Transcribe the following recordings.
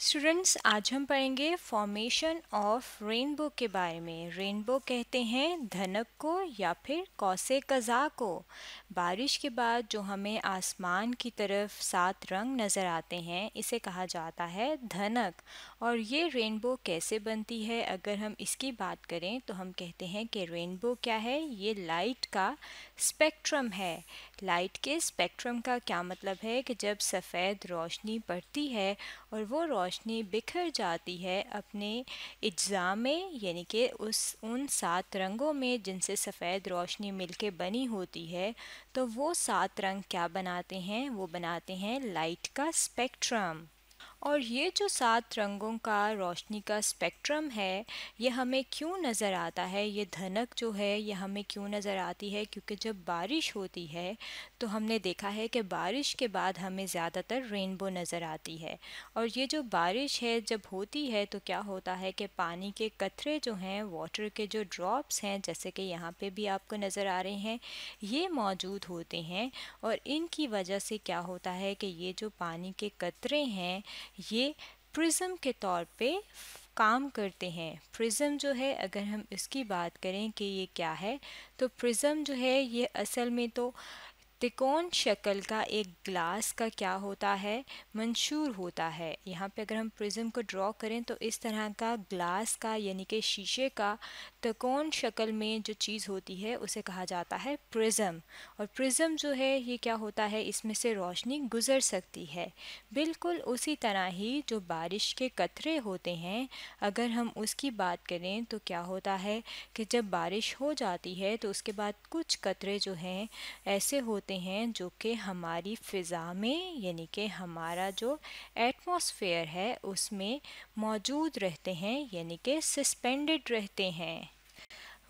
Students आज हम पढ़ेंगे फॉर्मेशन ऑफ़ रेनबो के बारे में। रेनबो कहते हैं धनक को या फिर कौसे कज़ा को। बारिश के बाद जो हमें आसमान की तरफ़ सात रंग नज़र आते हैं, इसे कहा जाता है धनक। और ये रेनबो कैसे बनती है, अगर हम इसकी बात करें तो हम कहते हैं कि रेनबो क्या है? ये लाइट का स्पेक्ट्रम है। लाइट के स्पेक्ट्रम का क्या मतलब है कि जब सफ़ेद रोशनी पड़ती है और वो रोशनी बिखर जाती है अपने अज्जा में, यानी कि उस, उन सात रंगों में जिनसे सफ़ेद रोशनी मिलके बनी होती है। तो वो सात रंग क्या बनाते हैं? वो बनाते हैं लाइट का स्पेक्ट्रम। और ये जो सात रंगों का रोशनी का स्पेक्ट्रम है, ये हमें क्यों नज़र आता है? ये धनक जो है, ये हमें क्यों नज़र आती है? क्योंकि जब बारिश होती है तो हमने देखा है कि बारिश के बाद हमें ज़्यादातर रेनबो नज़र आती है। और ये जो बारिश है, जब होती है तो क्या होता है कि पानी के कतरे जो हैं वाटर के जो ड्रॉप्स हैं, जैसे कि यहाँ पे भी आपको नज़र आ रहे हैं, ये मौजूद होते हैं। और इनकी वजह से क्या होता है कि ये जो पानी के कतरे हैं ये प्रिज्म के तौर पे काम करते हैं। प्रिज्म जो है, अगर हम इसकी बात करें कि ये क्या है तो प्रिज्म जो है, ये असल में तो त्रिकोण शक्ल का एक ग्लास का क्या होता है? मंशूर होता है। यहाँ पे अगर हम प्रिज्म को ड्रॉ करें तो इस तरह का ग्लास का यानी कि शीशे का त्रिकोण शक्ल में जो चीज़ होती है, उसे कहा जाता है प्रिज्म और प्रिज्म जो है, ये क्या होता है? इसमें से रोशनी गुज़र सकती है। बिल्कुल उसी तरह ही जो बारिश के कतरे होते हैं, अगर हम उसकी बात करें तो क्या होता है कि जब बारिश हो जाती है तो उसके बाद कुछ कतरे जो हैं, ऐसे होते होते हैं, जो कि हमारी फ़िज़ा में, यानी कि हमारा जो एटमॉस्फेयर है, उसमें मौजूद रहते हैं, यानी कि सस्पेंडेड रहते हैं।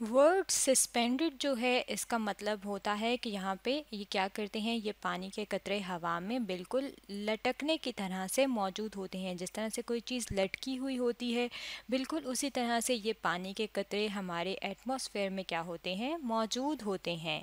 वर्ड सस्पेंडेड जो है, इसका मतलब होता है कि यहाँ पे ये क्या करते हैं, ये पानी के कतरे हवा में बिल्कुल लटकने की तरह से मौजूद होते हैं। जिस तरह से कोई चीज़ लटकी हुई होती है, बिल्कुल उसी तरह से ये पानी के कतरे हमारे एटमॉस्फेयर में क्या होते हैं, मौजूद होते हैं।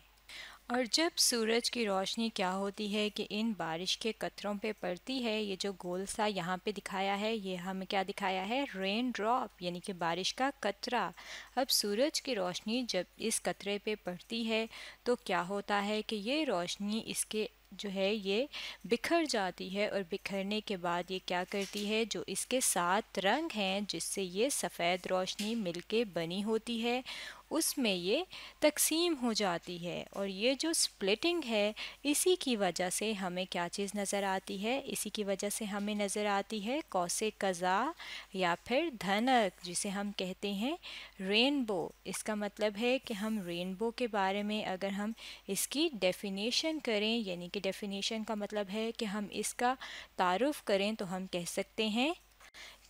और जब सूरज की रोशनी क्या होती है कि इन बारिश के कतरों पे पड़ती है, ये जो गोल सा यहाँ पे दिखाया है, ये हमें क्या दिखाया है? रेन ड्रॉप यानी कि बारिश का कतरा। अब सूरज की रोशनी जब इस कतरे पे पड़ती है तो क्या होता है कि ये रोशनी इसके जो है ये बिखर जाती है और बिखरने के बाद ये क्या करती है, जो इसके सात रंग हैं, जिससे ये सफ़ेद रोशनी मिलके बनी होती है, उसमें ये तकसीम हो जाती है। और ये जो स्प्लिटिंग है, इसी की वजह से हमें क्या चीज़ नज़र आती है? इसी की वजह से हमें नज़र आती है कौसे कज़ा या फिर धनक, जिसे हम कहते हैं रेनबो इसका मतलब है कि हम रेनबो के बारे में अगर हम इसकी डेफिनेशन करें, यानी कि डेफिनेशन का मतलब है कि हम इसका तारुफ करें तो हम कह सकते हैं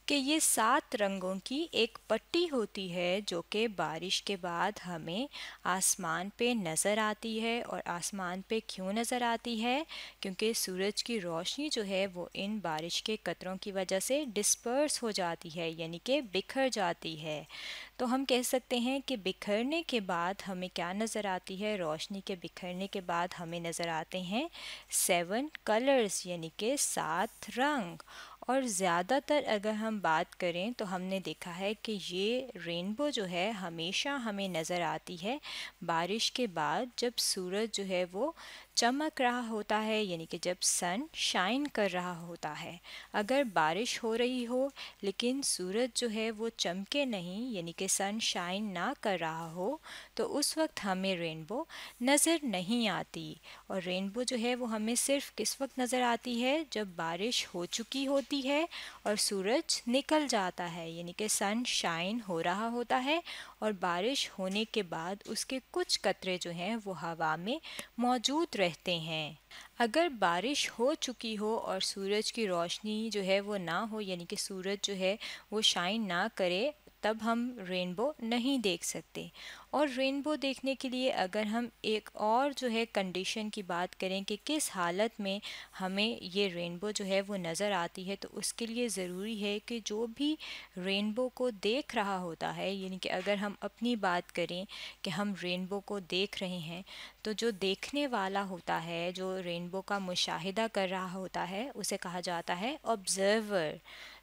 कि ये सात रंगों की एक पट्टी होती है जो कि बारिश के बाद हमें आसमान पे नज़र आती है और आसमान पे क्यों नज़र आती है? क्योंकि सूरज की रोशनी जो है वो इन बारिश के कतरों की वजह से डिस्पर्स हो जाती है, यानी कि बिखर जाती है। तो हम कह सकते हैं कि बिखरने के बाद हमें क्या नज़र आती है? रोशनी के बिखरने के बाद हमें नज़र आते हैं सेवन कलर्स यानी कि सात रंग। और ज़्यादातर अगर हम बात करें तो हमने देखा है कि ये रेनबो जो है हमेशा हमें नज़र आती है बारिश के बाद जब सूरज जो है वो चमक रहा होता है, यानी कि जब सन शाइन कर रहा होता है। अगर बारिश हो रही हो, लेकिन सूरज जो है वो चमके नहीं, यानी कि सन शाइन ना कर रहा हो तो उस वक्त हमें रेनबो नज़र नहीं आती। और रेनबो जो है वो हमें सिर्फ़ किस वक्त नज़र आती है? जब बारिश हो चुकी होती है और सूरज निकल जाता है, यानी कि सन शाइन हो रहा होता है और बारिश होने के बाद उसके कुछ कतरे जो हैं वो हवा में मौजूद रहते हैं। अगर बारिश हो चुकी हो और सूरज की रोशनी जो है वो ना हो, यानी कि सूरज जो है वो शाइन ना करे तब हम रेनबो नहीं देख सकते। और रेनबो देखने के लिए अगर हम एक और जो है कंडीशन की बात करें कि किस हालत में हमें ये रेनबो जो है वो नज़र आती है तो उसके लिए ज़रूरी है कि जो भी रेनबो को देख रहा होता है, यानी कि अगर हम अपनी बात करें कि हम रेनबो को देख रहे हैं तो जो देखने वाला होता है, जो रेनबो का मुशाहिदा कर रहा होता है, उसे कहा जाता है ऑब्ज़र्वर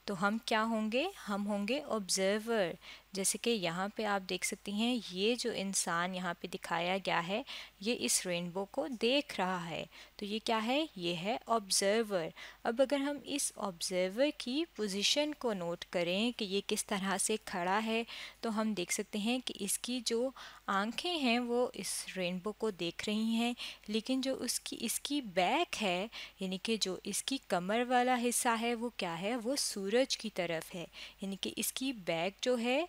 तो हम क्या होंगे? हम होंगे ऑब्जर्वर जैसे कि यहाँ पे आप देख सकती हैं, ये जो इंसान यहाँ पे दिखाया गया है, ये इस रेनबो को देख रहा है। तो ये क्या है? ये है ऑब्जर्वर। अब अगर हम इस ऑब्जर्वर की पोजीशन को नोट करें कि ये किस तरह से खड़ा है तो हम देख सकते हैं कि इसकी जो आँखें हैं, वो इस रेनबो को देख रही हैं, लेकिन जो उसकी, इसकी बैक है, यानी कि जो इसकी कमर वाला हिस्सा है, वो क्या है? वो सूरज की तरफ़ है। यानी कि इसकी बैक जो है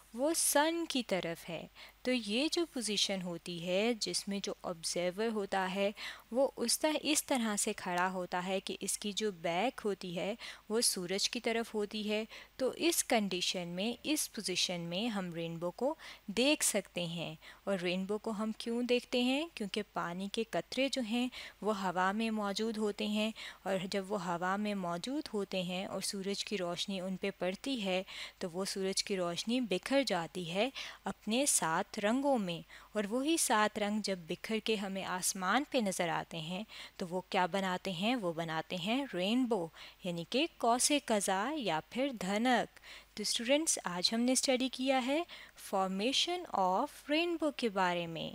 वो सन की तरफ़ है। तो ये जो पोजीशन होती है, जिसमें जो ऑब्जर्वर होता है, वो उस तरह, इस तरह से खड़ा होता है कि इसकी जो बैक होती है, वो सूरज की तरफ़ होती है। तो इस कंडीशन में, इस पोजीशन में हम रेनबो को देख सकते हैं। और रेनबो को हम क्यों देखते हैं? क्योंकि पानी के कतरे जो हैं, वो हवा में मौजूद होते हैं। और जब वो हवा में मौजूद होते हैं और सूरज की रोशनी उन पर पड़ती है तो वो सूरज की रोशनी बिखर जाती है अपने सात रंगों में। और वही सात रंग जब बिखर के हमें आसमान पे नज़र आते हैं तो वो क्या बनाते हैं? वो बनाते हैं रेनबो यानी कि कौसे कज़ा या फिर धनक। तो स्टूडेंट्स आज हमने स्टडी किया है फॉर्मेशन ऑफ़ रेनबो के बारे में।